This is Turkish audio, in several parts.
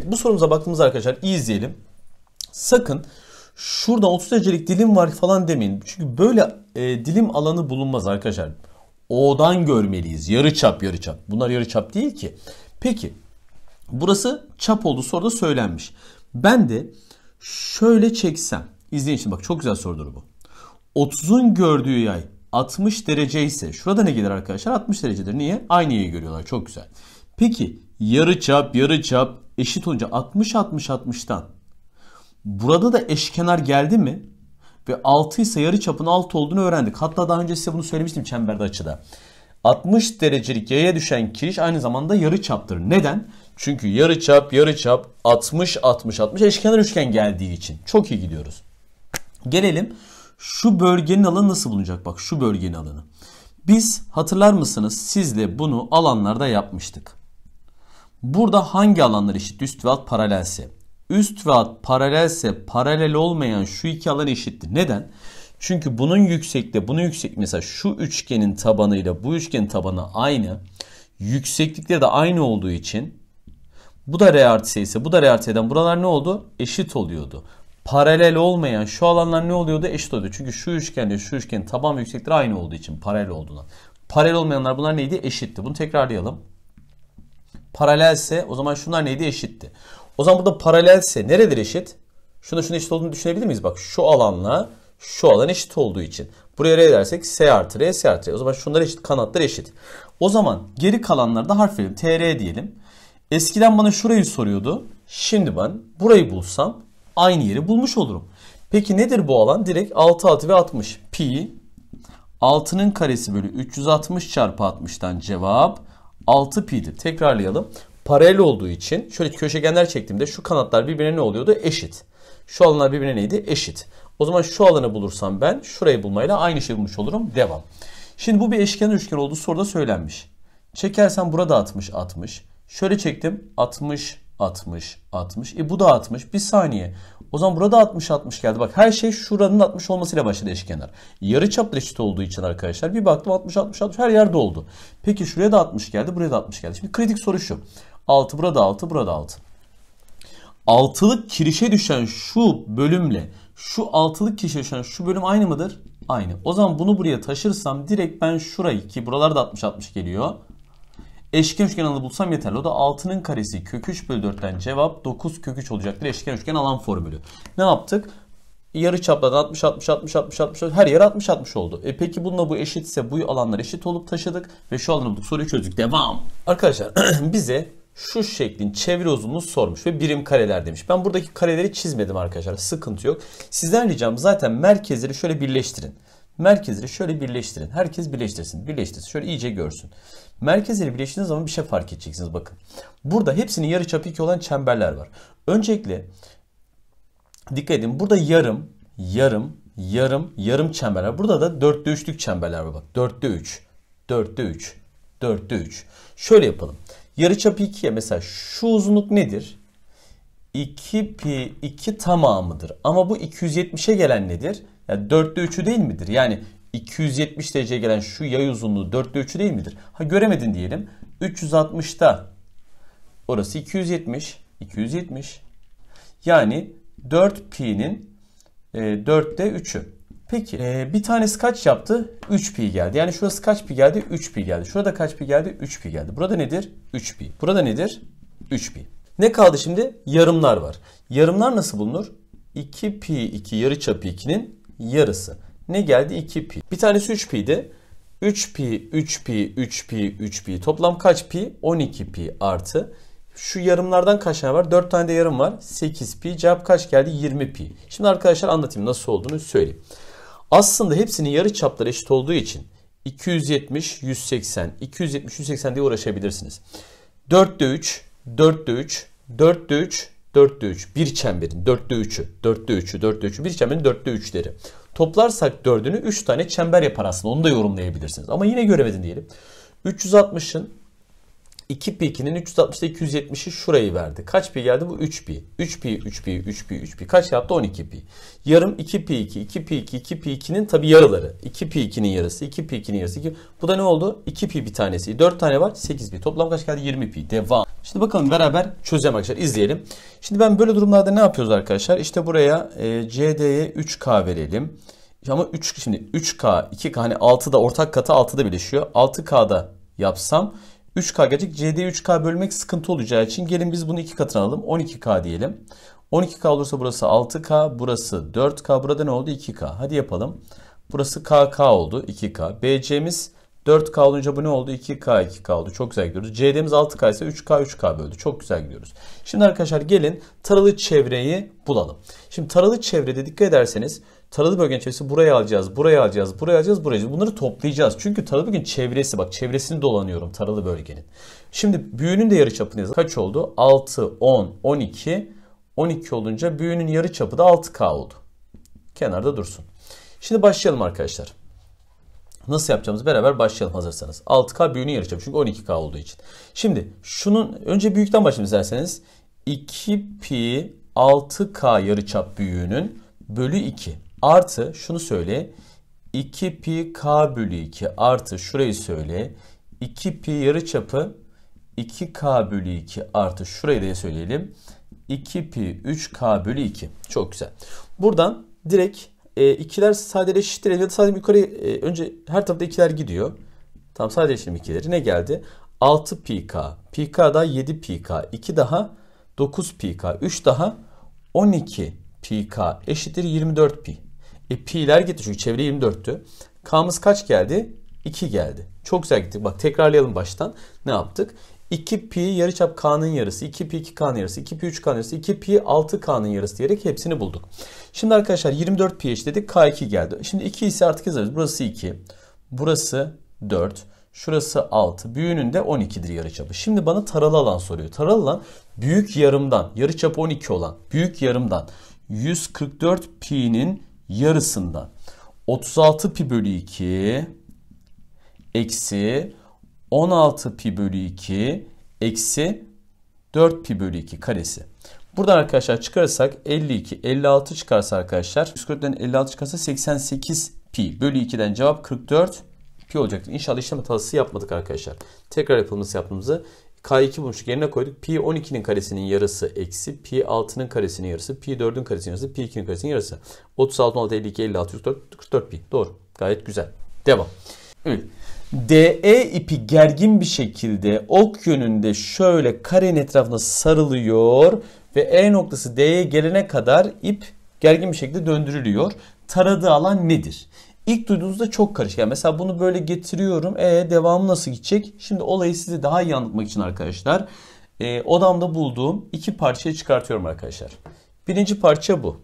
Evet bu sorumuza baktığımızda arkadaşlar iyi izleyelim. Sakın şurada 30 derecelik dilim var falan demeyin. Çünkü böyle e, dilim alanı bulunmaz arkadaşlar. O'dan görmeliyiz. Yarı çap yarı çap. Bunlar yarı çap değil ki. Peki burası çap oldu soruda söylenmiş. Ben de şöyle çeksem. İzleyin şimdi bak çok güzel sorudur bu. 30'un gördüğü yay 60 derece ise şurada ne gelir arkadaşlar? 60 derecedir. Niye? Aynı yayı görüyorlar. Çok güzel. Peki yarı çap yarı çap eşit olunca 60 60 60'tan burada da eşkenar geldi mi? Ve 6 ise yarı çapın 6 olduğunu öğrendik. Hatta daha önce size bunu söylemiştim çemberde açıda. 60 derecelik yaya düşen kiriş aynı zamanda yarı çaptır. Neden? Çünkü yarı çap yarı çap 60 60 60 eşkenar üçgen geldiği için. Çok iyi gidiyoruz. Gelelim şu bölgenin alanı nasıl bulunacak? Bak şu bölgenin alanı. Biz hatırlar mısınız sizle bunu alanlarda yapmıştık. Burada hangi alanlar eşit? Üst ve alt paralelse. Üst ve alt paralelse paralel olmayan şu iki alan eşittir. Neden? Çünkü bunun yüksekliği, bunun yüksek mesela şu üçgenin tabanıyla bu üçgenin tabanı aynı. Yükseklikleri de aynı olduğu için bu da R artı ise bu da R artı eden buralar ne oldu? Eşit oluyordu. Paralel olmayan şu alanlar ne oluyordu? Eşit oluyordu. Çünkü şu üçgenle şu üçgenin taban ve yükseklikleri aynı olduğu için paralel olduğuna. Paralel olmayanlar bunlar neydi? Eşitti. Bunu tekrarlayalım. Paralelse o zaman şunlar neydi? Eşitti. O zaman burada paralelse neredir eşit? Şuna şuna eşit olduğunu düşünebilir miyiz? Bak şu alanla şu alan eşit olduğu için. Buraya R dersek S artı R, S artı R. O zaman şunlar eşit, kanatlar eşit. O zaman geri kalanlarda harf verelim. TR diyelim. Eskiden bana şurayı soruyordu. Şimdi ben burayı bulsam aynı yeri bulmuş olurum. Peki nedir bu alan? Direkt 6, 6 ve 60. Pi 6'nın karesi bölü 360 çarpı 60'tan cevap 6 pi'dir. Tekrarlayalım. Paralel olduğu için şöyle köşegenler çektiğimde şu kanatlar birbirine ne oluyordu? Eşit. Şu alanlar birbirine neydi? Eşit. O zaman şu alanı bulursam ben şurayı bulmayla aynı şeyi bulmuş olurum. Devam. Şimdi bu bir eşkenar üçgen olduğu soruda söylenmiş. Çekersem burada 60 60. Şöyle çektim 60 60 60. E bu da 60. Bir saniye. O zaman burada 60 60 geldi. Bak her şey şuranın 60 olmasıyla başladı eşkenar. Yarı çap eşit olduğu için arkadaşlar bir baktım 60 60 60 her yerde oldu. Peki şuraya da 60 geldi, buraya da 60 geldi. Şimdi kritik soru şu. 6 burada 6 burada 6. Altılık kirişe düşen şu bölümle şu altılık kirişe düşen şu bölüm aynı mıdır? Aynı. O zaman bunu buraya taşırsam direkt ben şurayı ki buralarda 60 60 geliyor. Eşken üçgen alanı bulsam yeterli. O da 6'nın karesi kök 3 bölü 4'ten cevap 9 kök 3 olacaktır. Eşken üçgen alan formülü. Ne yaptık? Yarı çaplarda 60 60 60 60 60 her yer 60 60 oldu. E peki bununla bu eşitse bu alanlar eşit olup taşıdık ve şu alanı bulduk. Soruyu çözdük. Devam. Arkadaşlar bize şu şeklin çevre uzunluğunu sormuş ve birim kareler demiş. Ben buradaki kareleri çizmedim arkadaşlar. Sıkıntı yok. Sizden ricam zaten merkezleri şöyle birleştirin. Merkezleri şöyle birleştirin. Herkes birleştirsin. Birleştirsin. Şöyle iyice görsün. Merkezleri birleştirdiğiniz zaman bir şey fark edeceksiniz. Bakın. Burada hepsinin yarı çapı 2 olan çemberler var. Öncelikle dikkat edin. Burada yarım, yarım, yarım, yarım çemberler. Burada da dörtte üçlük çemberler var. Bak. Dörtte üç, dörtte üç, dörtte üç. Şöyle yapalım. Yarı çapı 2'ye mesela şu uzunluk nedir? 2 pi 2 tamamıdır. Ama bu 270'e gelen nedir? Yani 4'te 3'ü değil midir? Yani 270 dereceye gelen şu yay uzunluğu 4'te 3'ü değil midir? Ha göremedin diyelim. 360'ta orası 270. 270. Yani 4 pi'nin e, 4'te 3'ü. Peki e, bir tanesi kaç yaptı? 3 pi geldi. Yani şurası kaç pi geldi? 3 pi geldi. Şurada kaç pi geldi? 3 pi geldi. Burada nedir? 3 pi. Burada nedir? 3 pi. Ne kaldı şimdi? Yarımlar var. Yarımlar nasıl bulunur? 2 pi 2 yarıçapı 2'nin yarısı. Ne geldi? 2 pi. Bir tanesi 3 pi'di. 3 pi, 3 pi, 3 pi, 3 pi. Toplam kaç pi? 12 pi artı. Şu yarımlardan kaç tane var? 4 tane de yarım var. 8 pi. Cevap kaç geldi? 20 pi. Şimdi arkadaşlar anlatayım nasıl olduğunu söyleyeyim. Aslında hepsinin yarı çapları eşit olduğu için 270, 180, 270, 180 diye uğraşabilirsiniz. 4'te 3, 4'te 3, 4'te 3, 4'te 3. Bir çemberin 4'te 3'ü, 4'te 3'ü, 4'te 3'ü. Bir çemberin 4'te 3'leri. Toplarsak 4'ünü 3 tane çember yapar aslında. Onu da yorumlayabilirsiniz. Ama yine göremedin diyelim. 360'ın 2 pi 2'nin 360'da 270'i şurayı verdi. Kaç pi geldi bu? 3 pi. 3 pi, 3 pi, 3 pi, 3 pi. Kaç yaptı? 12 pi. Yarım 2 pi 2, 2 pi 2, 2 pi 2'nin tabi yarıları. 2 pi 2'nin yarısı, 2 pi 2'nin yarısı. 2. Bu da ne oldu? 2 pi bir tanesi. 4 tane var. 8 pi. Toplam kaç geldi? 20 pi. Devam. Şimdi bakalım beraber çözelim arkadaşlar. izleyelim. Şimdi ben böyle durumlarda ne yapıyoruz arkadaşlar? İşte buraya e, CD'ye 3K verelim. Ama 3 şimdi 3K, 2K hani 6'da ortak katı 6'da birleşiyor. 6K'da yapsam 3K gelecek. CD 3K bölmek sıkıntı olacağı için gelin biz bunu 2 katına alalım. 12K diyelim. 12K olursa burası 6K, burası 4K, burada ne oldu? 2K. Hadi yapalım. Burası KK oldu 2K. BC'miz 4K olunca bu ne oldu? 2K 2K oldu. Çok güzel gidiyoruz. CD'miz 6K ise 3K 3K böldü. Çok güzel gidiyoruz. Şimdi arkadaşlar gelin taralı çevreyi bulalım. Şimdi taralı çevrede dikkat ederseniz taralı bölgenin çevresi buraya alacağız, buraya alacağız, buraya alacağız, buraya alacağız. Bunları toplayacağız. Çünkü taralı bölgenin çevresi bak çevresini dolanıyorum taralı bölgenin. Şimdi büyünün de yarıçapını yazalım. Kaç oldu? 6, 10, 12. 12 olunca büyünün yarıçapı da 6K oldu. Kenarda dursun. Şimdi başlayalım arkadaşlar. Nasıl yapacağımızı beraber başlayalım hazırsanız. 6K büyüğünün yarıçapı çünkü 12K olduğu için. Şimdi şunun önce büyükten başlayalım isterseniz. 2 pi 6K yarıçap büyüğünün bölü 2 artı şunu söyle 2 pi K bölü 2 artı şurayı söyle 2 pi yarıçapı 2K bölü 2 artı şurayı da söyleyelim. 2 pi 3K bölü 2. Çok güzel. Buradan direkt e, ikiler sadeleştirelim ya da sadece yukarı e, önce her tarafta ikiler gidiyor. Tamam sadeleştirelim ikileri. Ne geldi? 6 pi k. Pi k daha 7 pi k. 2 daha 9 pi k. 3 daha 12 pi k eşittir 24 pi. E pi'ler gitti çünkü çevre 24'tü. K'mız kaç geldi? 2 geldi. Çok güzel gittik. Bak tekrarlayalım baştan. Ne yaptık? 2 pi yarıçap k'nın yarısı, 2 pi 2 k'nın yarısı, 2 pi 3 k'nın yarısı, 2 pi 6 k'nın yarısı diyerek hepsini bulduk. Şimdi arkadaşlar 24 pi eşitledik. K2 geldi. Şimdi 2 ise artık yazarız. Burası 2. Burası 4. Şurası 6. Büyüğünün de 12'dir yarıçapı. Şimdi bana taralı alan soruyor. Taralı alan büyük yarımdan, yarıçapı 12 olan büyük yarımdan 144 pi'nin yarısından 36 pi bölü 2 eksi 16 pi bölü 2 eksi 4 pi bölü 2 karesi. Buradan arkadaşlar çıkarırsak 52, 56 çıkarsa arkadaşlar 144'ten 56 çıkarsa 88 pi bölü 2'den cevap 44 pi olacaktır. İnşallah işlem hatası yapmadık arkadaşlar. Tekrar yapılması yaptığımızı K2 bulmuştuk yerine koyduk. Pi 12'nin karesinin yarısı eksi pi 6'nın karesinin yarısı pi 4'ün karesinin yarısı pi 2'nin karesinin yarısı. 36, 16, 52, 56, 44, 44 pi. Doğru. Gayet güzel. Devam. DE ipi gergin bir şekilde ok yönünde şöyle karenin etrafına sarılıyor ve E noktası D'ye gelene kadar ip gergin bir şekilde döndürülüyor. Taradığı alan nedir? İlk duyduğunuzda çok karışık. Yani mesela bunu böyle getiriyorum. E devamı nasıl gidecek? Şimdi olayı size daha iyi anlatmak için arkadaşlar e, odamda bulduğum iki parçayı çıkartıyorum arkadaşlar. Birinci parça bu.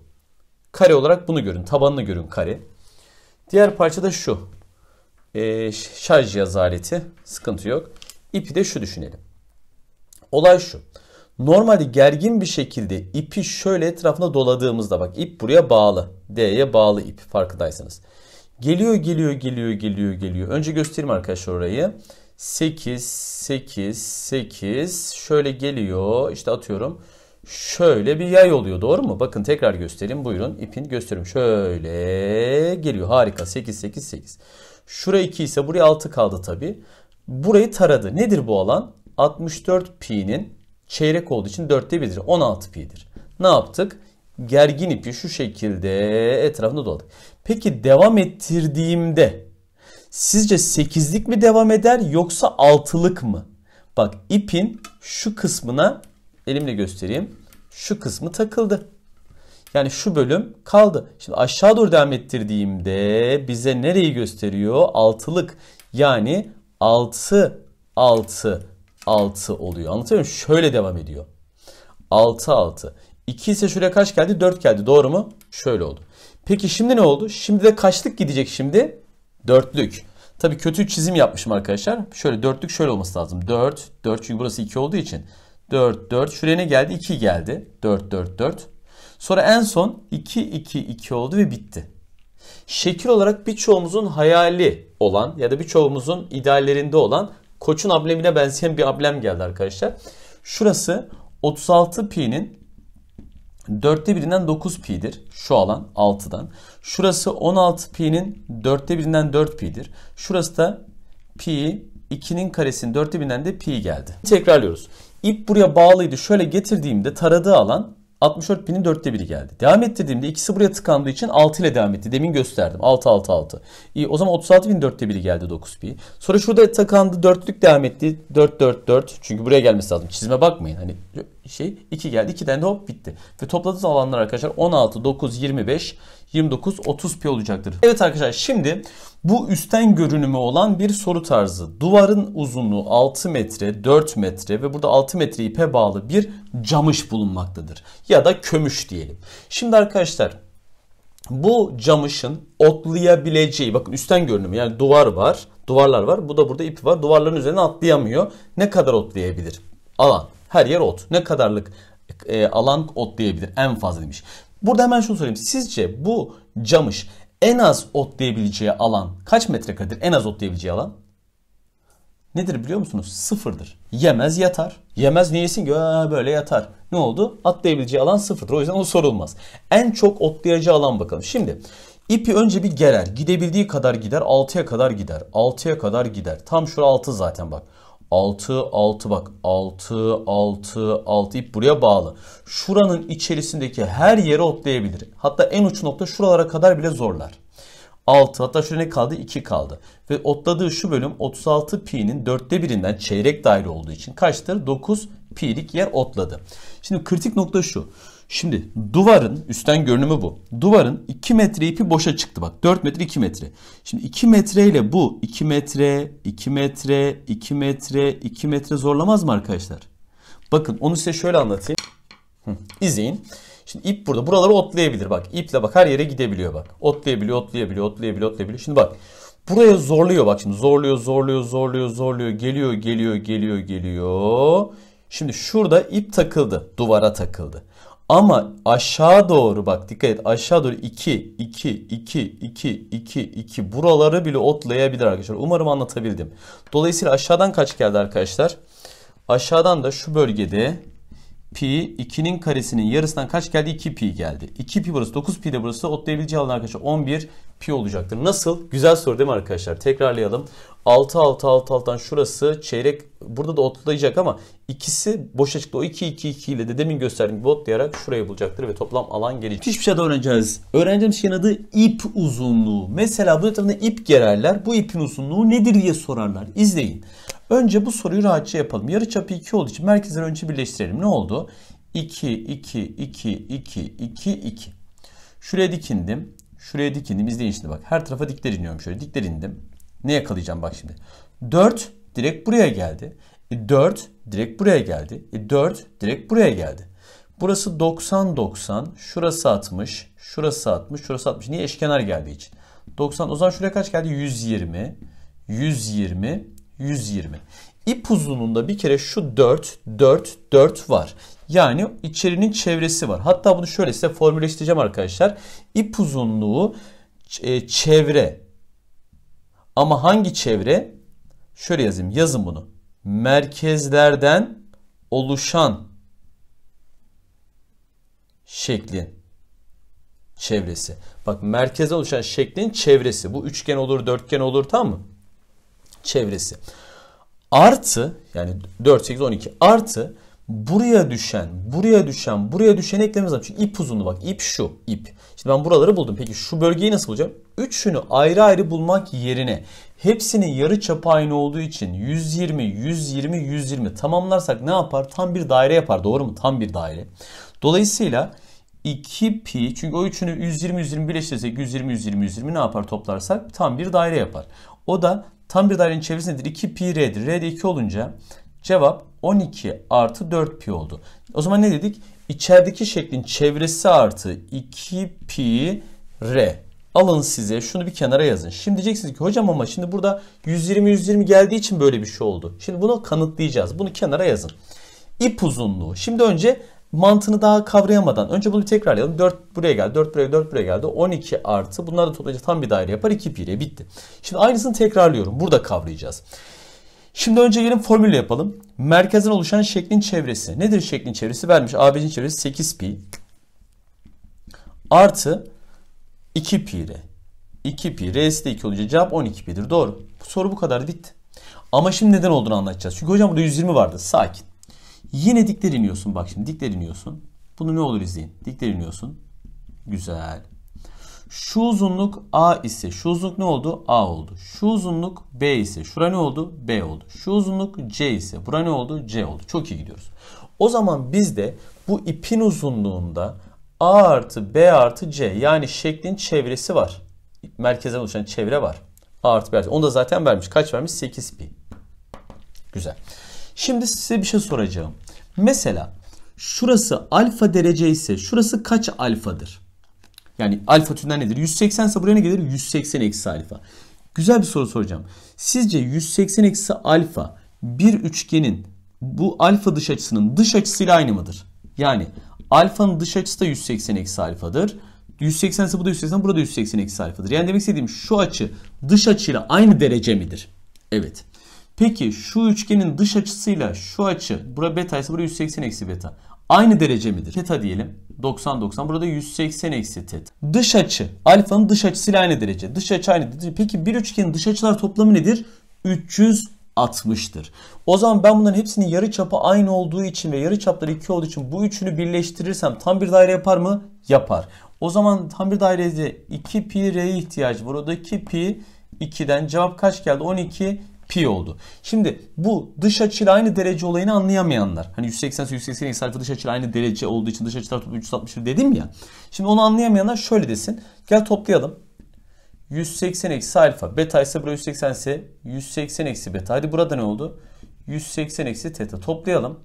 Kare olarak bunu görün. Tabanını görün kare. Diğer parça da şu e, şarj cihaz aleti. Sıkıntı yok. İpi de şu düşünelim. Olay şu. Normalde gergin bir şekilde ipi şöyle etrafına doladığımızda bak ip buraya bağlı. D'ye bağlı ip farkındaysanız. Geliyor geliyor geliyor geliyor geliyor. Önce göstereyim arkadaşlar orayı. 8 8 8 şöyle geliyor. İşte atıyorum. Şöyle bir yay oluyor doğru mu? Bakın tekrar göstereyim. Buyurun ipin göstereyim. Şöyle geliyor. Harika. 8 8 8. Şuraya 2 ise buraya 6 kaldı tabi. Burayı taradı. Nedir bu alan? 64 pi'nin çeyrek olduğu için 4'te 1'dir. 16 pi'dir. Ne yaptık? Gergin ipi şu şekilde etrafında doladık. Peki devam ettirdiğimde sizce 8'lik mi devam eder yoksa 6'lık mı? Bak ipin şu kısmına elimle göstereyim. Şu kısmı takıldı. Yani şu bölüm kaldı. Şimdi aşağı doğru devam ettirdiğimde bize nereyi gösteriyor? Altılık. Yani 6 6 6 oluyor. Anlatıyor muyum? Şöyle devam ediyor. 6 6. 2 ise şuraya kaç geldi? 4 geldi. Doğru mu? Şöyle oldu. Peki şimdi ne oldu? Şimdi de kaçlık gidecek şimdi? Dörtlük. Tabii kötü çizim yapmışım arkadaşlar. Şöyle dörtlük şöyle olması lazım. 4, 4 çünkü burası 2 olduğu için. 4, 4. Şuraya ne geldi? 2 geldi. 4, 4, 4. Sonra en son 2 2 2 oldu ve bitti. Şekil olarak birçoğumuzun hayali olan ya da birçoğumuzun ideallerinde olan koçun ablemine benzeyen bir ablem geldi arkadaşlar. Şurası 36 pi'nin 4'te birinden 9 pi'dir. Şu alan 6'dan. Şurası 16 pi'nin 4'te birinden 4 pi'dir. Şurası da pi 2'nin karesinin dörtte binden de pi geldi. Tekrarlıyoruz. İp buraya bağlıydı. Şöyle getirdiğimde taradığı alan 64 binin dörtte biri geldi. Devam ettirdiğimde ikisi buraya tıkandığı için 6 ile devam etti. Demin gösterdim. 6 6 6. İyi o zaman 36 bin dörtte biri geldi 9 pi. Sonra şurada tıkandı dörtlük devam etti. 4 4 4. Çünkü buraya gelmesi lazım. Çizime bakmayın. Hani şey 2 geldi. 2'den de hop bitti. Ve topladığınız alanlar arkadaşlar 16 9 25 29 30 pi olacaktır. Evet arkadaşlar şimdi bu üstten görünümü olan bir soru tarzı. Duvarın uzunluğu 6 metre, 4 metre ve burada 6 metre ipe bağlı bir camış bulunmaktadır. Ya da kömüş diyelim. Şimdi arkadaşlar bu camışın otlayabileceği bakın üstten görünümü yani duvar var. Duvarlar var. Bu da burada ipi var. Duvarların üzerine atlayamıyor. Ne kadar otlayabilir? Alan. Her yer ot. Ne kadarlık e, alan otlayabilir? En fazla demiş. Burada hemen şunu sorayım. Sizce bu camış en az otlayabileceği alan kaç metrekaredir? En az otlayabileceği alan? Nedir biliyor musunuz? Sıfırdır. Yemez yatar. Yemez niye yesin ki? Aa, böyle yatar. Ne oldu? Atlayabileceği alan sıfırdır. O yüzden o sorulmaz. En çok otlayacağı alan bakalım. Şimdi ipi önce bir gerer. Gidebildiği kadar gider. 6'ya kadar gider. 6'ya kadar gider. Tam şura 6 zaten bak. 6 6 bak 6 6 6 ip buraya bağlı. Şuranın içerisindeki her yere otlayabilir. Hatta en uç nokta şuralara kadar bile zorlar. 6 hatta şurada ne kaldı? 2 kaldı. Ve otladığı şu bölüm 36 pi'nin dörtte birinden çeyrek daire olduğu için kaçtır? 9 pi'lik yer otladı. Şimdi kritik nokta şu. Şimdi duvarın üstten görünümü bu. Duvarın 2 metre ipi boşa çıktı bak. 4 metre 2 metre. Şimdi 2 metre ile bu 2 metre, 2 metre, 2 metre, 2 metre zorlamaz mı arkadaşlar? Bakın onu size şöyle anlatayım. Hı, izleyin. Şimdi ip burada. Buraları otlayabilir bak. İple bak her yere gidebiliyor bak. Otlayabiliyor, otlayabiliyor, otlayabiliyor, otlayabiliyor. Şimdi bak. Buraya zorluyor bak şimdi. Zorluyor, zorluyor, zorluyor, zorluyor. Geliyor, geliyor, geliyor, geliyor. Şimdi şurada ip takıldı. Duvara takıldı. Ama aşağı doğru bak dikkat et aşağı doğru 2 2 2 2 2 2 buraları bile otlayabilir arkadaşlar. Umarım anlatabildim. Dolayısıyla aşağıdan kaç geldi arkadaşlar? Aşağıdan da şu bölgede pi 2'nin karesinin yarısından kaç geldi? 2 pi geldi. 2 pi burası 9 pi de burası otlayabileceği alan arkadaşlar 11 pi olacaktır. Nasıl? Güzel soru değil mi arkadaşlar? Tekrarlayalım. 6 6 6 6'dan şurası çeyrek burada da otlayacak ama ikisi boşa çıktı. O 2 2 2 ile de demin gösterdiğim gibi otlayarak şurayı bulacaktır ve toplam alan gelecek. Hiçbir şey daha öğreneceğiz. Öğreneceğimiz şeyin adı ip uzunluğu. Mesela bu etrafında ip gererler. Bu ipin uzunluğu nedir diye sorarlar. İzleyin. Önce bu soruyu rahatça yapalım. Yarıçapı 2 olduğu için merkezleri önce birleştirelim. Ne oldu? 2 2 2 2 2 2. Şuraya dikindim. Şuraya dikindim. İzleyin şimdi bak. Her tarafa dikler iniyorum şöyle. Dikler indim. Ne yakalayacağım bak şimdi. 4 direkt buraya geldi. E 4 direkt buraya geldi. E 4 direkt buraya geldi. Burası 90 90, şurası 60, şurası 60, şurası 60. Niye eşkenar geldiği için? 90 o zaman şuraya kaç geldi? 120, 120, 120. İp uzunluğunda bir kere şu 4, 4, 4 var. Yani içerinin çevresi var. Hatta bunu şöyle size formülleştireceğim arkadaşlar. İp uzunluğu e, çevre. Ama hangi çevre? Şöyle yazayım. Yazın bunu. Merkezlerden oluşan şeklin çevresi. Bak merkezde oluşan şeklin çevresi. Bu üçgen olur, dörtgen olur tamam mı? Çevresi. Artı yani 4, 8, 12 artı buraya düşen, buraya düşen, buraya düşen eklememiz lazım. Çünkü ip uzunluğu bak ip şu ip. Şimdi ben buraları buldum. Peki şu bölgeyi nasıl bulacağım? Üçünü ayrı ayrı bulmak yerine hepsinin yarı çapı aynı olduğu için 120, 120, 120 tamamlarsak ne yapar? Tam bir daire yapar. Doğru mu? Tam bir daire. Dolayısıyla 2 pi çünkü o üçünü 120 120 birleştirirsek 120 120 120 ne yapar toplarsak tam bir daire yapar. O da tam bir dairenin çevresi nedir? 2 pi r'dir. R de 2 olunca cevap 12 artı 4 pi oldu. O zaman ne dedik? İçerideki şeklin çevresi artı 2 pi r. Alın size şunu bir kenara yazın. Şimdi diyeceksiniz ki hocam ama şimdi burada 120 120 geldiği için böyle bir şey oldu. Şimdi bunu kanıtlayacağız. Bunu kenara yazın. İp uzunluğu. Şimdi önce mantığını daha kavrayamadan önce bunu bir tekrarlayalım. 4 buraya geldi, 4 buraya, 4 buraya geldi. 12 artı bunlar da toplayınca tam bir daire yapar. 2 pi ile bitti. Şimdi aynısını tekrarlıyorum. Burada kavrayacağız. Şimdi önce gelin formülle yapalım. Merkezden oluşan şeklin çevresi. Nedir şeklin çevresi? Vermiş. ABC'nin çevresi 8 pi. Artı 2 pi r. 2 pi. R'si de 2 olunca cevap 12 pi'dir. Doğru. Bu soru bu kadar bitti. Ama şimdi neden olduğunu anlatacağız. Çünkü hocam burada 120 vardı. Sakin. Yine dikler iniyorsun. Bak şimdi dikler iniyorsun. Bunu ne olur izleyin. Dikler iniyorsun. Güzel. Şu uzunluk A ise şu uzunluk ne oldu? A oldu. Şu uzunluk B ise şura ne oldu? B oldu. Şu uzunluk C ise bura ne oldu? C oldu. Çok iyi gidiyoruz. O zaman bizde bu ipin uzunluğunda A artı B artı C yani şeklin çevresi var. Merkezden oluşan çevre var. A artı B artı. Onu da zaten vermiş. Kaç vermiş? 8 pi. Güzel. Şimdi size bir şey soracağım. Mesela şurası alfa derece ise şurası kaç alfadır? Yani alfa türünden nedir? 180 ise buraya ne gelir? 180 eksi alfa. Güzel bir soru soracağım. Sizce 180 eksi alfa bir üçgenin bu alfa dış açısının dış açısıyla aynı mıdır? Yani alfanın dış açısı da 180 eksi alfadır. 180 ise bu da 180, burada 180 eksi alfadır. Yani demek istediğim şu açı dış açıyla aynı derece midir? Evet. Peki şu üçgenin dış açısıyla şu açı, bura beta ise buraya 180 eksi beta. Aynı derece midir? Teta diyelim. 90 90. Burada 180 eksi teta. Dış açı. Alfanın dış açısıyla aynı derece. Dış açı aynı derece. Peki bir üçgenin dış açılar toplamı nedir? 360'tır. O zaman ben bunların hepsinin yarı çapı aynı olduğu için ve yarı çapları 2 olduğu için bu üçünü birleştirirsem tam bir daire yapar mı? Yapar. O zaman tam bir dairede 2 pi r'ye ihtiyacı var. O da 2 pi 2'den cevap kaç geldi? 12 pi oldu. Şimdi bu dış açıyla aynı derece olayını anlayamayanlar. Hani 180 180 eksi alfa dış açıyla aynı derece olduğu için dış açılar toplamı 360 dedim ya. Şimdi onu anlayamayanlar şöyle desin. Gel toplayalım. 180 eksi alfa. Beta ise buraya 180 ise 180 eksi beta. Hadi burada ne oldu? 180 eksi teta. Toplayalım.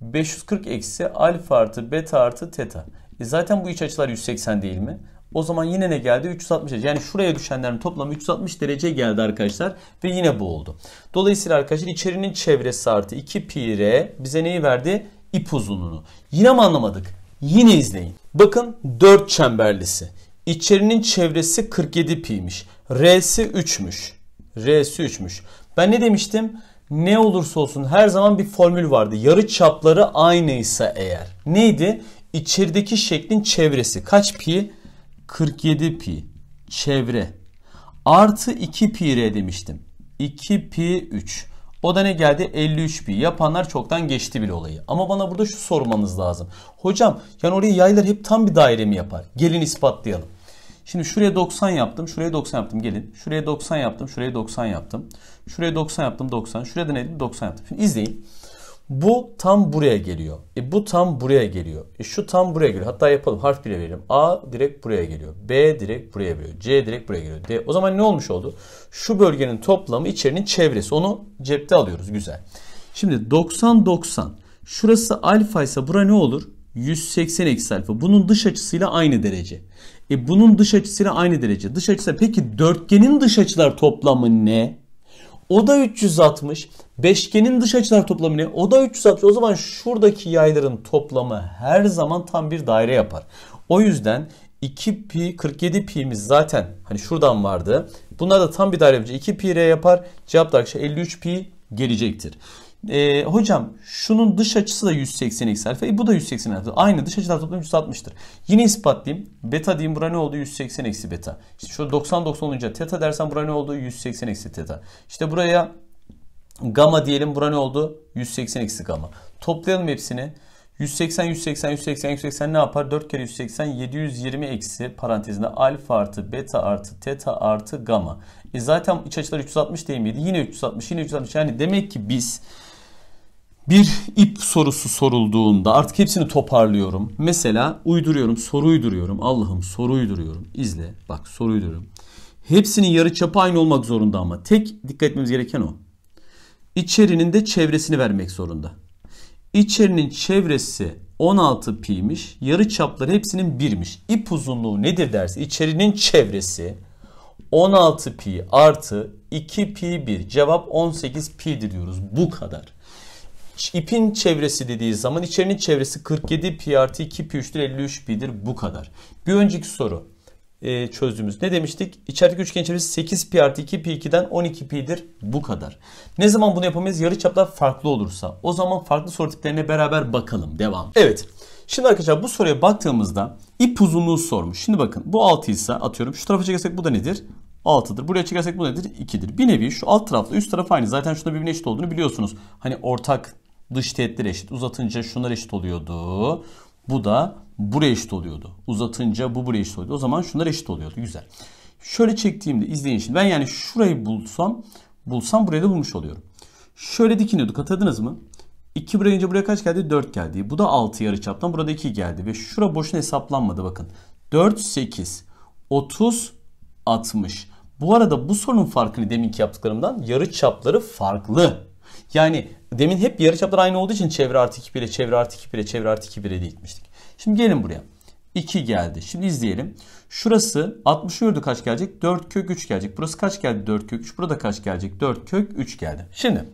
540 eksi alfa artı beta artı teta. E zaten bu iç açılar 180 değil mi? O zaman yine ne geldi? 360 derece. Yani şuraya düşenlerin toplamı 360 derece geldi arkadaşlar. Ve yine bu oldu. Dolayısıyla arkadaşlar içerinin çevresi artı 2 pi r bize neyi verdi? İp uzunluğunu. Yine mi anlamadık? Yine izleyin. Bakın 4 çemberlisi. İçerinin çevresi 47 pi'ymiş. R'si 3'müş. R'si 3'müş. Ben ne demiştim? Ne olursa olsun her zaman bir formül vardı. Yarı çapları aynıysa eğer. Neydi? İçerideki şeklin çevresi. Kaç pi? 47 pi çevre artı 2 pi r demiştim. 2 pi 3. O da ne geldi? 53 pi. Yapanlar çoktan geçti bile olayı. Ama bana burada şu sormanız lazım. Hocam yani oraya yaylar hep tam bir daire mi yapar? Gelin ispatlayalım. Şimdi şuraya 90 yaptım. Şuraya 90 yaptım. Gelin. Şuraya 90 yaptım. Şuraya 90 yaptım. Şuraya 90 yaptım. 90. Şuraya da neydi? 90 yaptım. Şimdi izleyin. Bu tam buraya geliyor. E bu tam buraya geliyor. E şu tam buraya geliyor. Hatta yapalım. Harf bile verelim. A direkt buraya geliyor. B direkt buraya geliyor. C direkt buraya geliyor. D. O zaman ne olmuş oldu? Şu bölgenin toplamı içerinin çevresi. Onu cepte alıyoruz. Güzel. Şimdi 90 90. Şurası alfa ise bura ne olur? 180 eksi alfa. Bunun dış açısıyla aynı derece. E bunun dış açısıyla aynı derece. Dış açısı peki dörtgenin dış açılar toplamı ne? O da 360. Beşgenin dış açılar toplamı ne? O da 360. O zaman şuradaki yayların toplamı her zaman tam bir daire yapar. O yüzden 2 pi 47 pi'miz zaten hani şuradan vardı. Bunlar da tam bir daire yapacak. 2 pi r yapar. Cevap da arkadaşlar 53 pi gelecektir. E, hocam şunun dış açısı da 180 eksi alfa. E, bu da 180 alfa. Aynı dış açılar toplamı 160'tır. Yine ispatlayayım. Beta diyeyim bura ne oldu? 180 eksi beta. İşte şu 90 90 olunca teta dersen bura ne oldu? 180 eksi teta. İşte buraya gamma diyelim bura ne oldu? 180 eksi gamma. Toplayalım hepsini. 180, 180, 180, 180 ne yapar? 4 kere 180, 720 eksi parantezinde alfa artı beta artı teta artı gamma. E zaten iç açılar 360 değil miydi? Yine 360, yine 360. Yani demek ki biz bir ip sorusu sorulduğunda artık hepsini toparlıyorum. Mesela uyduruyorum, soru uyduruyorum. Allah'ım soru uyduruyorum. İzle. Bak soru uyduruyorum. Hepsinin yarı çapı aynı olmak zorunda ama tek dikkat etmemiz gereken o. İçerinin de çevresini vermek zorunda. İçerinin çevresi 16 pi'miş. Yarı çapları hepsinin 1'miş. İp uzunluğu nedir derse içerinin çevresi 16 pi artı 2 pi 1. Cevap 18 pi'dir diyoruz. Bu kadar. İpin çevresi dediği zaman içerinin çevresi 47 pi artı 2 pi 3'tür 53 pi'dir. Bu kadar. Bir önceki soru e, çözdüğümüz ne demiştik? İçerideki üçgen çevresi 8 pi artı 2 pi 2'den 12 pi'dir. Bu kadar. Ne zaman bunu yapamayız? Yarı çaplar farklı olursa. O zaman farklı soru tiplerine beraber bakalım. Devam. Evet. Şimdi arkadaşlar bu soruya baktığımızda ip uzunluğu sormuş. Şimdi bakın bu 6 ise atıyorum şu tarafa çekersek bu da nedir? 6'dır. Buraya çekersek bu nedir? 2'dir. Bir nevi şu alt tarafla üst taraf aynı. Zaten şunda birbirine eşit olduğunu biliyorsunuz. Hani ortak dış teğetler eşit. Uzatınca şunlar eşit oluyordu. Bu da buraya eşit oluyordu. Uzatınca bu buraya eşit oluyordu. O zaman şunlar eşit oluyordu. Güzel. Şöyle çektiğimde izleyin şimdi. Ben yani şurayı bulsam bulsam burayı da bulmuş oluyorum. Şöyle dikiniyorduk hatırladınız mı? 2 buraya ince buraya kaç geldi? 4 geldi. Bu da 6 yarıçaptan. Burada 2 geldi. Ve şura boşuna hesaplanmadı bakın. 4, 8, 30, 60. Bu arada bu sorunun farkını deminki yaptıklarımdan yarı çapları farklı. Yani demin hep yarı çaplar aynı olduğu için çevre artı 2 bire, çevre artı 2 bire, çevre artı 2 bire diye gitmiştik. Şimdi gelin buraya. 2 geldi. Şimdi izleyelim. Şurası 60 gördü kaç gelecek? 4 kök 3 gelecek. Burası kaç geldi? 4 kök 3. Burada kaç gelecek? 4 kök 3 geldi. Şimdi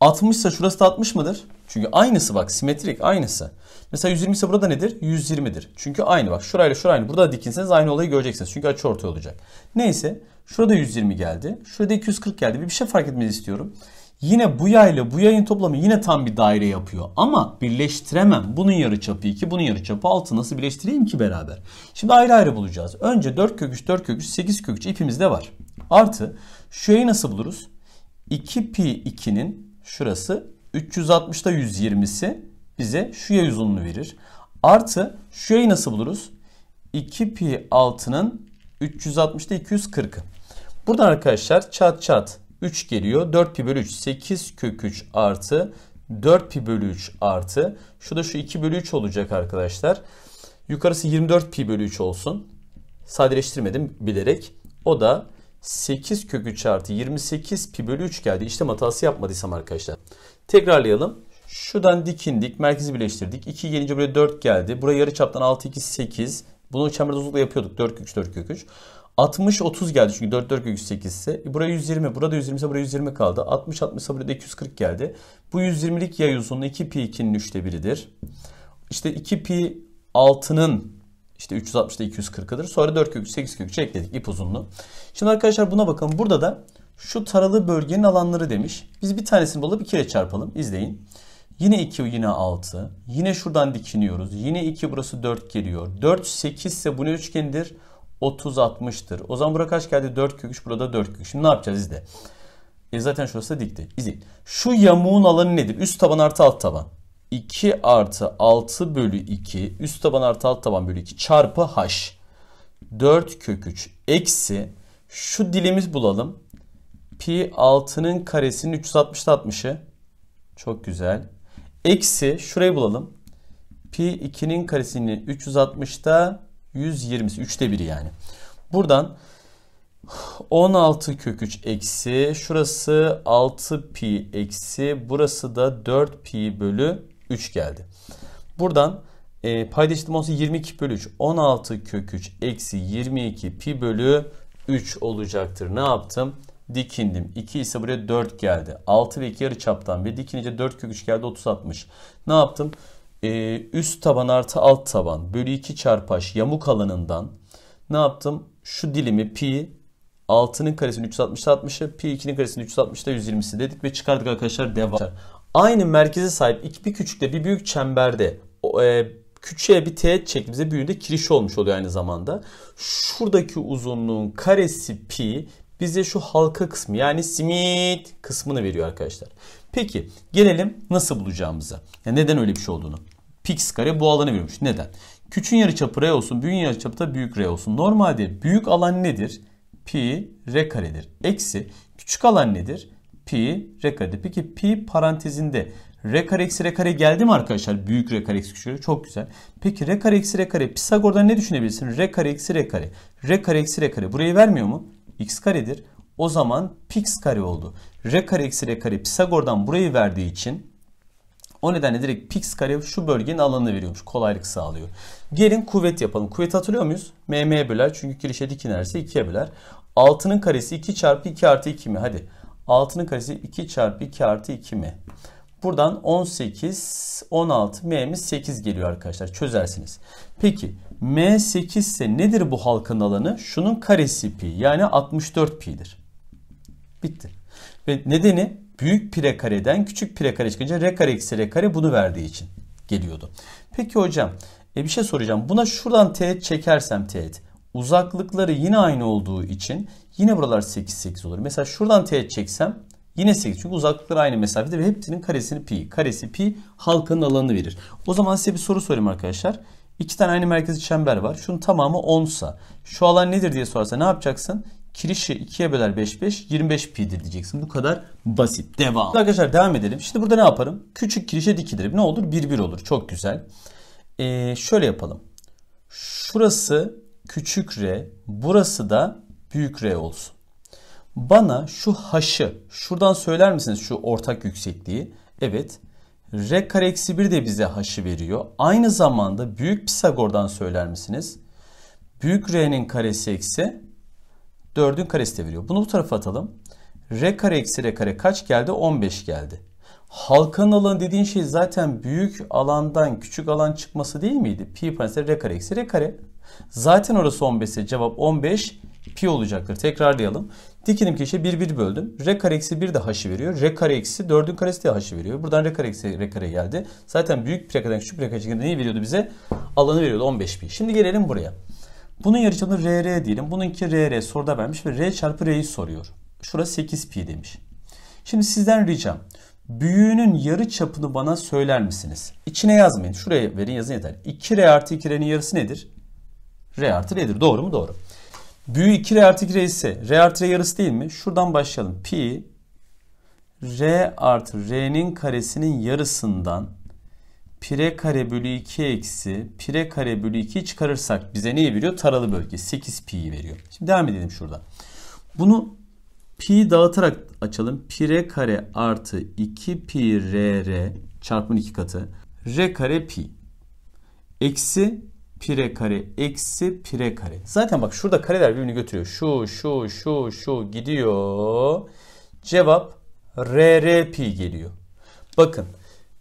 60 ise şurası da 60 mıdır? Çünkü aynısı bak simetrik aynısı. Mesela 120 ise burada nedir? 120'dir. Çünkü aynı bak şurayla şurayla. Burada dikinseniz aynı olayı göreceksiniz. Çünkü açı ortaya olacak. Neyse şurada 120 geldi. Şurada 240 geldi. Bir şey fark etmenizi istiyorum. Yine bu yayla bu yayın toplamı yine tam bir daire yapıyor. Ama birleştiremem. Bunun yarıçapı 2, bunun yarıçapı 6. Nasıl birleştireyim ki beraber? Şimdi ayrı ayrı bulacağız. Önce 4 kök 3, 4 kök 3, 8 kök 3 ipimizde var. Artı şu yayı nasıl buluruz? 2 pi 2'nin şurası 360'da 120'si bize şu yay uzunluğunu verir. Artı şu yayı nasıl buluruz? 2 pi 6'nın 360'da 240'ı. Buradan arkadaşlar çat çat 3 geliyor. 4 pi bölü 3 8 kök 3 artı 4 pi bölü 3 artı. Şu şu 2 bölü 3 olacak arkadaşlar. Yukarısı 24 pi bölü 3 olsun. Sadeleştirmedim bilerek. O da 8 kök 3 artı 28 pi bölü 3 geldi. İşlem hatası yapmadıysam arkadaşlar. Tekrarlayalım. Şuradan dikindik. Merkezi birleştirdik. 2 gelince buraya 4 geldi. Buraya yarı çaptan 6 2 8. Bunu çember uzunlukla yapıyorduk. 4 kök 3 4 kök 3. 60 30 geldi çünkü 4 4 kök 8 ise. Buraya 120. Burada 120 ise buraya 120 kaldı. 60 60 ise buraya 240 geldi. Bu 120'lik yay uzunluğu 2 pi 2'nin 3'te biridir. İşte 2 pi 6'nın işte 360'da 240'ıdır. Sonra 4 kök 8 kök ekledik ip uzunluğu. Şimdi arkadaşlar buna bakın. Burada da şu taralı bölgenin alanları demiş. Biz bir tanesini bulup 2 ile çarpalım. İzleyin. Yine 2 yine 6. Yine şuradan dikiniyoruz. Yine 2 burası 4 geliyor. 4 8 ise bu ne üçgendir? 30 60'tır. O zaman buraya kaç geldi? 4 kök 3 burada 4 kök. Şimdi ne yapacağız izle. E zaten şurası da dikti. İzleyin. Şu yamuğun alanı nedir? Üst taban artı alt taban. 2 artı 6 bölü 2 üst taban artı alt taban bölü 2 çarpı h. 4 kök 3 eksi şu dilimiz bulalım. Pi 6'nın karesinin 360'da 60'ı. Çok güzel. Eksi şurayı bulalım. Pi 2'nin karesinin 360'da 120'si. 3'te 1'i yani. Buradan 16 kök 3 eksi şurası 6 pi eksi burası da 4 pi bölü 3 geldi. Buradan e, payda eşitim olsa 22 bölü 3 16 kök 3 eksi 22 pi bölü 3 olacaktır. Ne yaptım? Dikindim. 2 ise buraya 4 geldi. 6 ve 2 yarı çaptan bir dikinince 4 kök 3 geldi 30 60. Ne yaptım? Ee, üst taban artı alt taban bölü 2 çarpaş yamuk alanından ne yaptım? Şu dilimi pi 6'nın karesini 360'da 60'ı pi 2'nin karesini 360'da 120'si dedik ve çıkardık arkadaşlar devam. Aynı merkeze sahip bir küçükle bir büyük çemberde e, küçüğe bir teğet şeklimizde büyüğünde kiriş olmuş oluyor aynı zamanda. Şuradaki uzunluğun karesi pi bize şu halka kısmı yani simit kısmını veriyor arkadaşlar. Peki gelelim nasıl bulacağımıza. Ya neden öyle bir şey olduğunu. Px kare bu alanı veriyormuş. Neden? Küçüğün yarıçapı r olsun, büyüğün yarıçapı da büyük r olsun. Normalde büyük alan nedir? Pi r karedir. Eksi küçük alan nedir? Pi r karedir. Peki pi parantezinde r kare eksi r kare geldi mi arkadaşlar? Büyük r kare eksi küçük Çok güzel. Peki r kare eksi r kare Pisagor'dan ne düşünebilirsin? r kare eksi r kare. r kare eksi r kare. Burayı vermiyor mu? X karedir. O zaman px kare oldu. r kare eksi r kare Pisagor'dan burayı verdiği için o nedenle direkt px kare şu bölgenin alanını veriyormuş. Kolaylık sağlıyor. Gelin kuvvet yapalım. Kuvvet hatırlıyor muyuz? mm'ye böler. Çünkü kirişe dik inerse 2'ye böler. 6'nın karesi 2 çarpı 2 artı 2 mi? Hadi. 6'nın karesi 2 çarpı 2 artı 2 mi? Buradan 18, 16, m'miz 8 geliyor arkadaşlar. Çözersiniz. Peki m8 ise nedir bu halkın alanı? Şunun karesi pi yani 64 pi'dir. Bitti. Ve nedeni büyük pire kareden küçük pire kare çıkınca r kare eksi r kare bunu verdiği için geliyordu. Peki hocam e bir şey soracağım. Buna şuradan teğet çekersem teğet Uzaklıkları yine aynı olduğu için yine buralar 8 8 olur. Mesela şuradan teğet çeksem yine 8 çünkü uzaklıkları aynı mesafede ve hepsinin karesini pi. Karesi pi halkanın alanını verir. O zaman size bir soru sorayım arkadaşlar. İki tane aynı merkezi çember var. Şunun tamamı 10 sa. Şu alan nedir diye sorarsa ne yapacaksın? Kirişi 2'ye böler 5 5 25 pi'dir diyeceksin. Bu kadar basit. Devam. Arkadaşlar devam edelim. Şimdi burada ne yaparım? Küçük kirişe dikilir. Ne olur? 1 1 olur. Çok güzel. Ee, şöyle yapalım. Şurası küçük r, burası da büyük r olsun. Bana şu h'ı şuradan söyler misiniz şu ortak yüksekliği? Evet. R kare eksi 1 de bize h'ı veriyor. Aynı zamanda büyük Pisagor'dan söyler misiniz? Büyük R'nin karesi eksi 4'ün karesi de veriyor. Bunu bu tarafa atalım. R kare eksi R kare kaç geldi? 15 geldi. Halkanın alanı dediğin şey zaten büyük alandan küçük alan çıkması değil miydi? Pi parantez R kare eksi R kare. Zaten orası 15 ise cevap 15 pi olacaktır. Tekrarlayalım. Dikilim köşe 1 1 böldüm. R kare eksi 1 de h'ı veriyor. R kare eksi 4'ün karesi de h'ı veriyor. Buradan R kare eksi R kare geldi. Zaten büyük pi kareden küçük pi kare neyi veriyordu bize? Alanı veriyordu 15 pi. Şimdi gelelim buraya. Bunun yarıçapını RR diyelim. Bununki RR soruda vermiş ve R çarpı R'yi soruyor. Şurası 8 pi demiş. Şimdi sizden ricam büyüğünün yarı çapını bana söyler misiniz? İçine yazmayın. Şuraya verin yazın yeter. 2R artı 2R'nin yarısı nedir? R artı R'dir. Doğru mu? Doğru. Büyü 2R artı 2R ise R artı R yarısı değil mi? Şuradan başlayalım. Pi R artı R'nin karesinin yarısından pire kare bölü 2 eksi pire kare bölü 2 çıkarırsak bize neyi veriyor? Taralı bölge 8 pi'yi veriyor. Şimdi devam edelim şuradan. Bunu pi dağıtarak açalım. Pire kare artı 2 pi rr çarpımın 2 katı. r kare pi. Eksi pire kare eksi pire kare. Zaten bak şurada kareler birbirini götürüyor. Şu şu şu şu gidiyor. Cevap rr pi geliyor. Bakın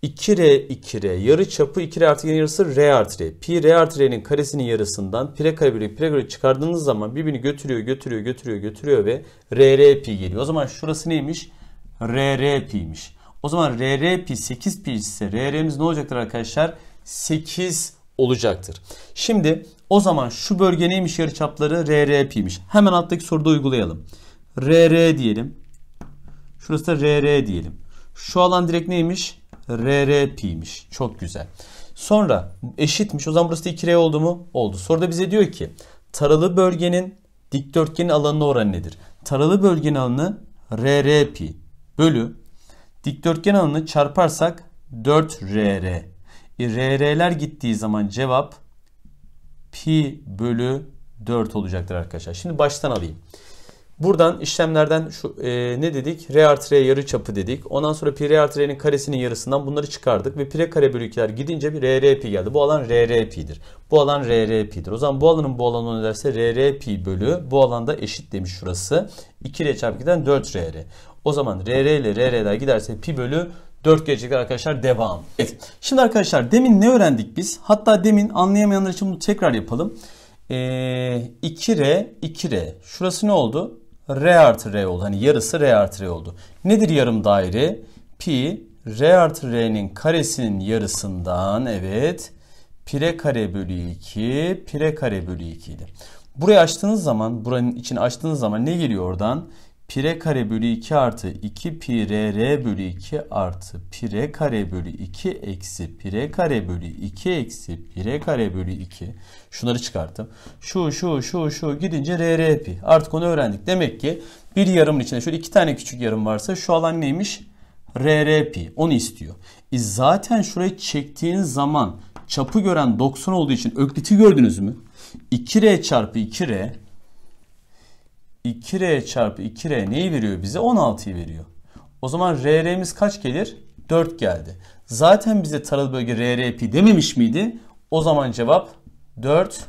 2R 2R yarı çapı 2R artı yarısı R artı R. Pi R artı R'nin karesinin yarısından pi kare bölü pi kare çıkardığınız zaman birbirini götürüyor götürüyor götürüyor götürüyor ve R R pi geliyor. O zaman şurası neymiş? R R pi'ymiş. O zaman R R pi 8 pi ise R R'miz ne olacaktır arkadaşlar? 8 olacaktır. Şimdi o zaman şu bölge neymiş yarıçapları? R R pi'ymiş. Hemen alttaki soruda uygulayalım. R R diyelim. Şurası da R R diyelim. Şu alan direkt neymiş? RR pi'ymiş. Çok güzel. Sonra eşitmiş. O zaman burası da 2R oldu mu? Oldu. Soruda bize diyor ki taralı bölgenin dikdörtgenin alanına oranı nedir? Taralı bölgenin alanı RR pi bölü dikdörtgen alanını çarparsak 4RR. E, RR'ler gittiği zaman cevap pi bölü 4 olacaktır arkadaşlar. Şimdi baştan alayım. Buradan işlemlerden şu e, ne dedik? R artı R yarı çapı dedik. Ondan sonra pi R artı R'nin karesinin yarısından bunları çıkardık. Ve pi R kare bölü 2'ler gidince bir RR pi geldi. Bu alan RR pi'dir. Bu alan RR pi'dir. O zaman bu alanın bu alanı ne derse RR pi bölü bu alanda eşit demiş şurası. 2R çarpı 2'den 4 RR. O zaman RR ile RR'ler giderse pi bölü 4 gelecekler arkadaşlar devam. Evet. Şimdi arkadaşlar demin ne öğrendik biz? Hatta demin anlayamayanlar için bunu tekrar yapalım. Ee, 2R 2R. Şurası ne oldu? R artı R oldu. Hani yarısı R artı R oldu. Nedir yarım daire? Pi R artı R'nin karesinin yarısından evet pire kare bölü 2 pire kare bölü 2 idi. Burayı açtığınız zaman buranın içini açtığınız zaman ne geliyor oradan? Pire kare bölü 2 artı 2 pi r r bölü 2 artı pire kare bölü 2 eksi pire kare bölü 2 eksi pire kare bölü 2. Şunları çıkarttım. Şu şu şu şu gidince r r pi. Artık onu öğrendik. Demek ki bir yarımın içinde şöyle iki tane küçük yarım varsa şu alan neymiş? r r pi. Onu istiyor. E zaten şurayı çektiğiniz zaman çapı gören 90 olduğu için ökliti gördünüz mü? 2r çarpı 2r 2R çarpı 2R neyi veriyor bize? 16'yı veriyor. O zaman RR'miz kaç gelir? 4 geldi. Zaten bize taralı bölge RR dememiş miydi? O zaman cevap 4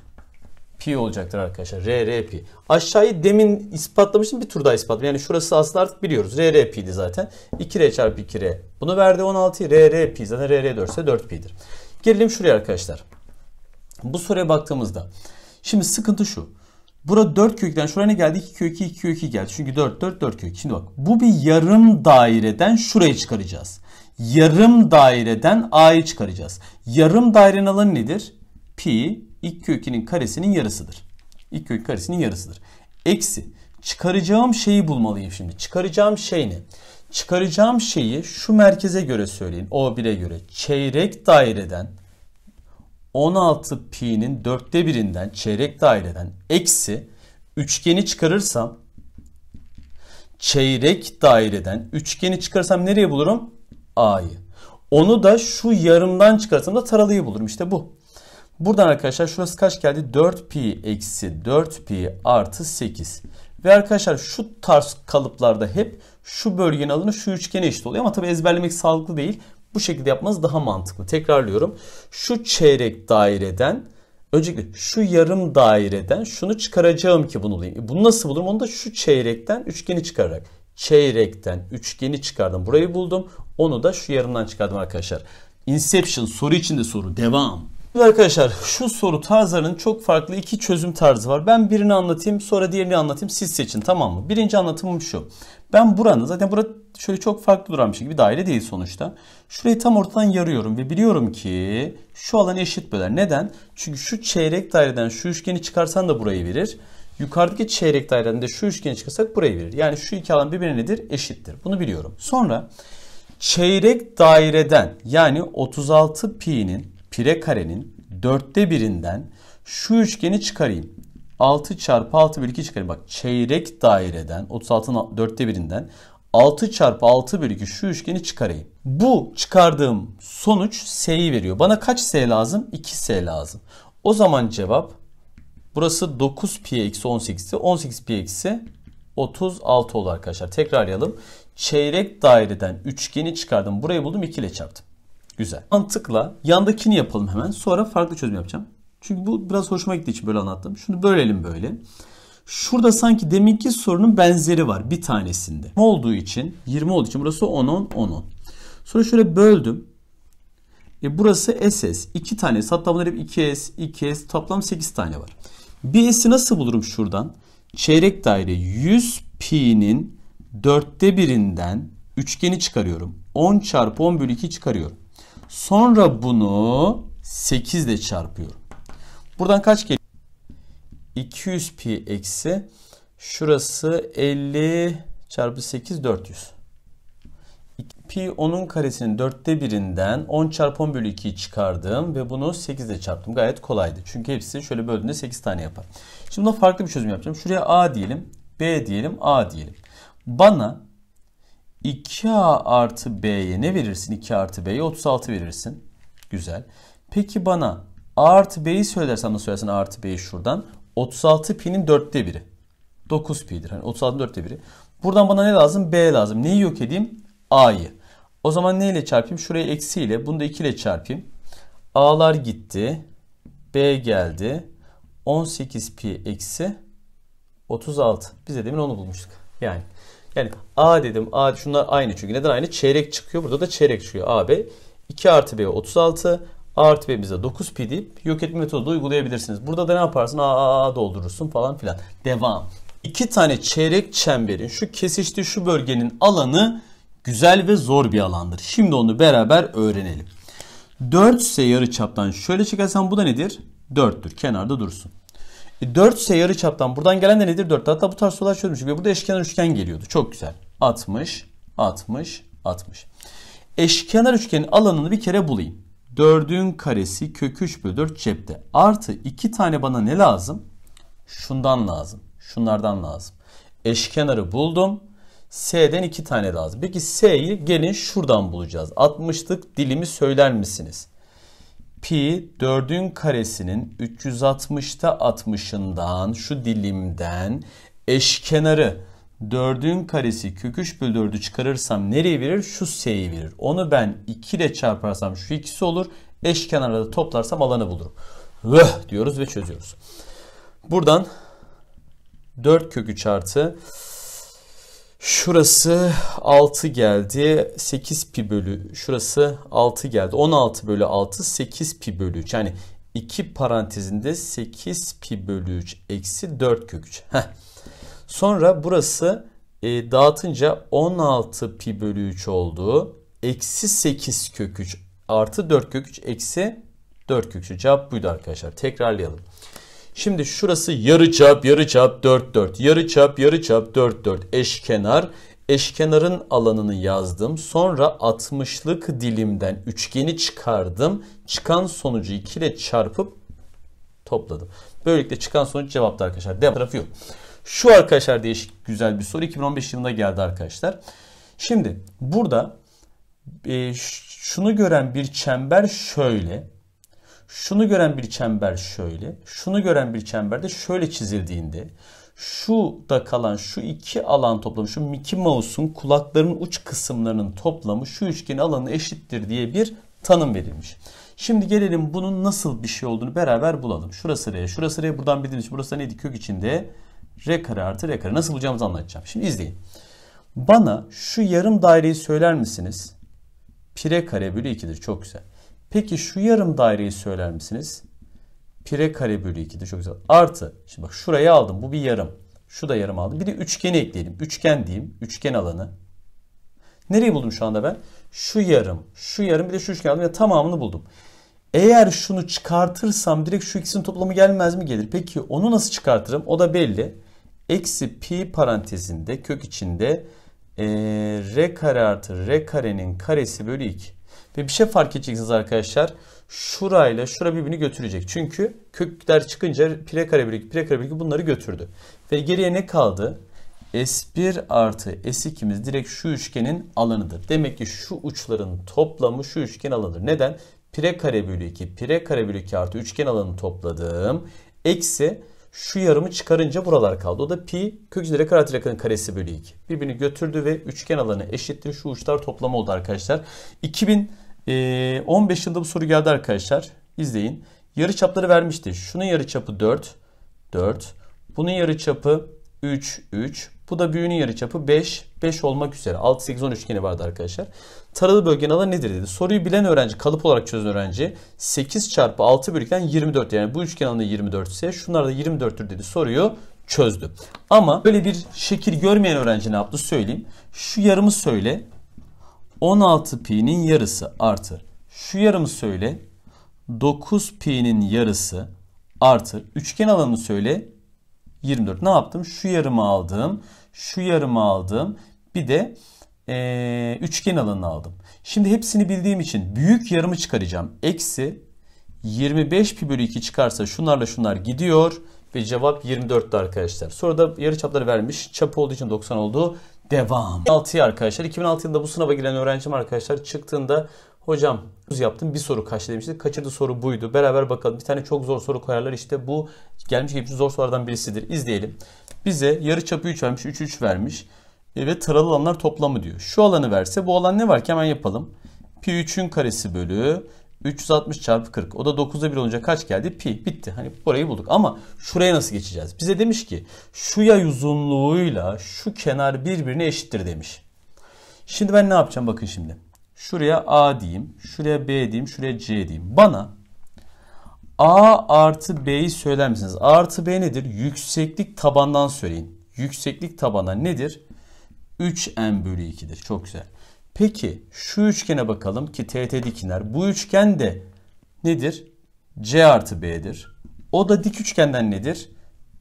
pi olacaktır arkadaşlar. RR Aşağıyı demin ispatlamıştım. Bir tur daha ispatladım. Yani şurası aslında artık biliyoruz. RR zaten. 2R çarpı 2R. Bunu verdi 16. RR zaten RR 4 ise 4 pi'dir. Gelelim şuraya arkadaşlar. Bu soruya baktığımızda. Şimdi sıkıntı şu. Burada 4 kökten şuraya ne geldi? 2 kök 2, 2 kök 2 geldi. Çünkü 4, 4, 4 kök. Şimdi bak bu bir yarım daireden şurayı çıkaracağız. Yarım daireden A'yı çıkaracağız. Yarım dairenin alanı nedir? Pi 2 kök 2'nin karesinin yarısıdır. 2 kök karesinin yarısıdır. Eksi çıkaracağım şeyi bulmalıyım şimdi. Çıkaracağım şey ne? Çıkaracağım şeyi şu merkeze göre söyleyin. O1'e göre. Çeyrek daireden 16 pi'nin dörtte birinden çeyrek daireden eksi üçgeni çıkarırsam çeyrek daireden üçgeni çıkarsam nereye bulurum? A'yı. Onu da şu yarımdan çıkarsam da taralıyı bulurum. İşte bu. Buradan arkadaşlar şurası kaç geldi? 4pi eksi 4pi artı 8. Ve arkadaşlar şu tarz kalıplarda hep şu bölgenin alanı şu üçgene eşit oluyor. Ama tabi ezberlemek sağlıklı değil. Bu şekilde yapmanız daha mantıklı. Tekrarlıyorum. Şu çeyrek daireden öncelikle şu yarım daireden şunu çıkaracağım ki bunu bulayım. E bunu nasıl bulurum? Onu da şu çeyrekten üçgeni çıkararak. Çeyrekten üçgeni çıkardım. Burayı buldum. Onu da şu yarımdan çıkardım arkadaşlar. Inception soru içinde soru. Devam. Arkadaşlar şu soru tarzlarının çok farklı iki çözüm tarzı var. Ben birini anlatayım sonra diğerini anlatayım siz seçin tamam mı? Birinci anlatımım şu. Ben buranın zaten burada şöyle çok farklı duran bir şey gibi daire değil sonuçta. Şurayı tam ortadan yarıyorum ve biliyorum ki şu alan eşit böler. Neden? Çünkü şu çeyrek daireden şu üçgeni çıkarsan da burayı verir. Yukarıdaki çeyrek daireden de şu üçgeni çıkarsak burayı verir. Yani şu iki alan birbirine nedir? Eşittir. Bunu biliyorum. Sonra çeyrek daireden yani 36 pi'nin pire karenin dörtte birinden şu üçgeni çıkarayım. 6 çarpı 6 bölü 2 çıkarayım. Bak çeyrek daireden 36'nın dörtte birinden 6 çarpı 6 bölü 2 şu üçgeni çıkarayım. Bu çıkardığım sonuç S'yi veriyor. Bana kaç S lazım? 2S lazım. O zaman cevap burası 9 pi eksi 18'ti. 18 pi eksi 36 oldu arkadaşlar. Tekrarlayalım. Çeyrek daireden üçgeni çıkardım. Burayı buldum 2 ile çarptım. Güzel. Mantıkla yandakini yapalım hemen. Sonra farklı çözüm yapacağım. Çünkü bu biraz hoşuma gittiği için böyle anlattım. Şunu bölelim böyle. Şurada sanki deminki sorunun benzeri var bir tanesinde. olduğu için 20 olduğu için burası 10 10 10 10. Sonra şöyle böldüm. E burası SS. 2 tane. Hatta bunlar hep 2S, 2S. Toplam 8 tane var. Bir S'i nasıl bulurum şuradan? Çeyrek daire 100 pi'nin dörtte birinden üçgeni çıkarıyorum. 10 çarpı 10 bölü 2 çıkarıyorum. Sonra bunu 8 ile çarpıyorum. Buradan kaç geliyor? 200 pi eksi şurası 50 çarpı 8 400. Pi 10'un karesinin dörtte birinden 10 çarpı 10 bölü 2'yi çıkardım ve bunu 8 ile çarptım. Gayet kolaydı. Çünkü hepsi şöyle böldüğünde 8 tane yapar. Şimdi buna farklı bir çözüm yapacağım. Şuraya A diyelim, B diyelim, A diyelim. Bana 2A artı B'ye ne verirsin? 2 artı B'ye 36 verirsin. Güzel. Peki bana A artı B'yi söylersem nasıl söylersin A artı B'yi şuradan? 36 pi'nin dörtte biri. 9 pi'dir. Hani 36'ın dörtte biri. Buradan bana ne lazım? B lazım. Neyi yok edeyim? A'yı. O zaman ne ile çarpayım? Şurayı eksi ile. Bunu da 2 ile çarpayım. A'lar gitti. B geldi. 18 pi eksi 36. Biz de demin onu bulmuştuk. Yani yani A dedim. A şunlar aynı çünkü. Neden aynı? Çeyrek çıkıyor. Burada da çeyrek çıkıyor. A, B. 2 artı B 36. Artı bize 9 pi deyip yok etme metodu uygulayabilirsiniz. Burada da ne yaparsın? A, A, A doldurursun falan filan. Devam. İki tane çeyrek çemberin şu kesiştiği şu bölgenin alanı güzel ve zor bir alandır. Şimdi onu beraber öğrenelim. 4 ise yarıçaptan şöyle çıkarsam bu da nedir? 4'tür. Kenarda dursun. E 4 ise yarıçaptan buradan gelen de nedir? 4. Hatta bu tarz sorular çözmüştük ve burada eşkenar üçgen geliyordu. Çok güzel. 60, 60, 60. Eşkenar üçgenin alanını bir kere bulayım. 4'ün karesi kök 3 bölü 4 cepte. Artı 2 tane bana ne lazım? Şundan lazım. Şunlardan lazım. Eşkenarı buldum. S'den 2 tane lazım. Peki S'yi gelin şuradan bulacağız. 60'lık dilimi söyler misiniz? pi 4'ün karesinin 360'ta 60'ından şu dilimden eşkenarı 4'ün karesi kök 3 bölü 4'ü çıkarırsam nereye verir? Şu s'yi verir. Onu ben 2 ile çarparsam şu ikisi olur. Eşkenarla da toplarsam alanı bulurum. Vöh diyoruz ve çözüyoruz. Buradan 4 kök 3 artı Şurası 6 geldi. 8 pi bölü. Şurası 6 geldi. 16 bölü 6 8 pi bölü 3. Yani 2 parantezinde 8 pi bölü 3 eksi 4 kök 3. Heh. Sonra burası e, dağıtınca 16 pi bölü 3 oldu. Eksi 8 kök 3 artı 4 kök 3 eksi 4 kök 3. Cevap buydu arkadaşlar. Tekrarlayalım. Şimdi şurası yarıçap, yarıçap 4 4. Yarıçap, yarıçap 4 4. Eşkenar. Eşkenarın alanını yazdım. Sonra 60'lık dilimden üçgeni çıkardım. Çıkan sonucu 2 ile çarpıp topladım. Böylelikle çıkan sonuç cevaptı arkadaşlar. Devam tarafı yok. Şu arkadaşlar değişik güzel bir soru. 2015 yılında geldi arkadaşlar. Şimdi burada e, şunu gören bir çember şöyle. Şunu gören bir çember şöyle. Şunu gören bir çember de şöyle çizildiğinde şu da kalan şu iki alan toplamı şu Mickey Mouse'un kulaklarının uç kısımlarının toplamı şu üçgenin alanı eşittir diye bir tanım verilmiş. Şimdi gelelim bunun nasıl bir şey olduğunu beraber bulalım. Şurası R, şurası R buradan bildiğimiz için burası neydi kök içinde R kare artı R kare. Nasıl bulacağımızı anlatacağım. Şimdi izleyin. Bana şu yarım daireyi söyler misiniz? Pire kare bölü 2'dir. Çok güzel. Peki şu yarım daireyi söyler misiniz? Pire kare bölü 2'dir. Çok güzel. Artı. Şimdi bak şurayı aldım. Bu bir yarım. Şu da yarım aldım. Bir de üçgeni ekleyelim. Üçgen diyeyim. Üçgen alanı. Nereyi buldum şu anda ben? Şu yarım, şu yarım bir de şu üçgen aldım. Ya tamamını buldum. Eğer şunu çıkartırsam direkt şu ikisinin toplamı gelmez mi? Gelir. Peki onu nasıl çıkartırım? O da belli. Eksi pi parantezinde kök içinde e, r kare artı r karenin karesi bölü 2. Ve bir şey fark edeceksiniz arkadaşlar. Şurayla şura birbirini götürecek. Çünkü kökler çıkınca pire kare bölü 2, pire kare bölü 2 bunları götürdü. Ve geriye ne kaldı? S1 artı S2'miz direkt şu üçgenin alanıdır. Demek ki şu uçların toplamı şu üçgen alanıdır. Neden? Pire kare bölü 2, pire kare bölü 2 artı üçgen alanını topladım. Eksi şu yarımı çıkarınca buralar kaldı. O da pi kök üzeri kare artı karesi bölü 2. Birbirini götürdü ve üçgen alanı eşittir. Şu uçlar toplamı oldu arkadaşlar. 2015 yılında bu soru geldi arkadaşlar. İzleyin. Yarı çapları vermişti. Şunun yarı çapı 4. 4. Bunun yarı çapı 3, 3. Bu da büyüğünün yarıçapı 5, 5 olmak üzere. 6, 8, 10 üçgeni vardı arkadaşlar. Taralı bölgenin alanı nedir dedi. Soruyu bilen öğrenci, kalıp olarak çözen öğrenci 8 çarpı 6 bölükten 24 yani bu üçgen alanı 24 ise şunlar da 24'tür dedi. Soruyu çözdü. Ama böyle bir şekil görmeyen öğrenci ne yaptı söyleyeyim. Şu yarımı söyle. 16 pi'nin yarısı artı. Şu yarımı söyle. 9 pi'nin yarısı artı. Üçgen alanını söyle. 24. Ne yaptım? Şu yarımı aldım. Şu yarımı aldım. Bir de ee, üçgen alanını aldım. Şimdi hepsini bildiğim için büyük yarımı çıkaracağım. Eksi 25 pi bölü 2 çıkarsa şunlarla şunlar gidiyor. Ve cevap 24'tü arkadaşlar. Sonra da yarı çapları vermiş. Çapı olduğu için 90 oldu. Devam. 6'ya arkadaşlar. 2006 yılında bu sınava giren öğrencim arkadaşlar çıktığında Hocam yaptım bir soru kaçtı demişti. Kaçırdı soru buydu. Beraber bakalım. Bir tane çok zor soru koyarlar. İşte bu gelmiş geçmiş zor sorulardan birisidir. İzleyelim. Bize yarı çapı 3 vermiş. 3 3 vermiş. E, ve taralı alanlar toplamı diyor. Şu alanı verse bu alan ne var ki hemen yapalım. Pi 3'ün karesi bölü 360 çarpı 40. O da 9'da 1 olunca kaç geldi? Pi. Bitti. Hani burayı bulduk. Ama şuraya nasıl geçeceğiz? Bize demiş ki şu yay uzunluğuyla şu kenar birbirine eşittir demiş. Şimdi ben ne yapacağım? Bakın şimdi. Şuraya A diyeyim. Şuraya B diyeyim. Şuraya C diyeyim. Bana A artı B'yi söyler misiniz? A artı B nedir? Yükseklik tabandan söyleyin. Yükseklik tabana nedir? 3n bölü 2'dir. Çok güzel. Peki şu üçgene bakalım ki TT dikiner. Bu üçgen de nedir? C artı B'dir. O da dik üçgenden nedir?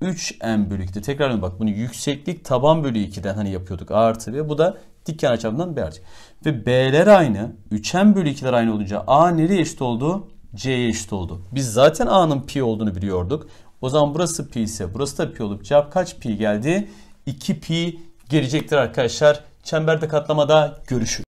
3n bölü 2'dir. Tekrar bak bunu yükseklik taban bölü 2'den hani yapıyorduk A artı B. Bu da dik kenar çapından B artı. Ve B'ler aynı. 3n bölü 2'ler aynı olunca A nereye eşit oldu? C'ye eşit oldu. Biz zaten A'nın pi olduğunu biliyorduk. O zaman burası pi ise burası da pi olup cevap kaç pi geldi? 2 pi gelecektir arkadaşlar. Çemberde katlamada görüşürüz.